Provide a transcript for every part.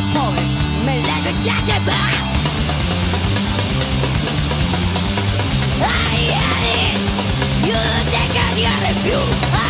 my polis me lego dziadzie I had it You think I got a few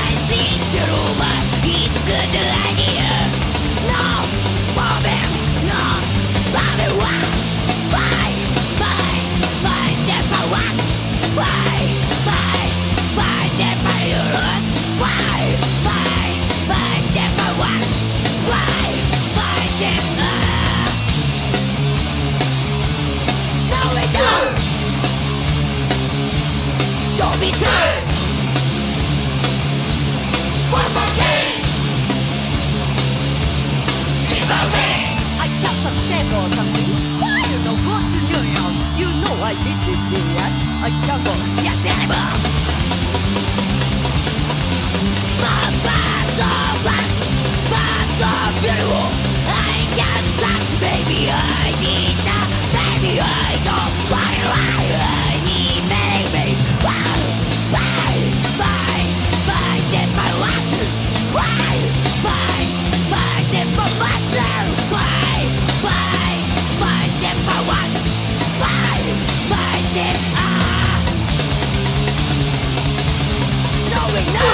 I did it, did I? I can't go. Yes, anymore. My vibes are vibes, vibes are beautiful. I can't touch baby idea. No!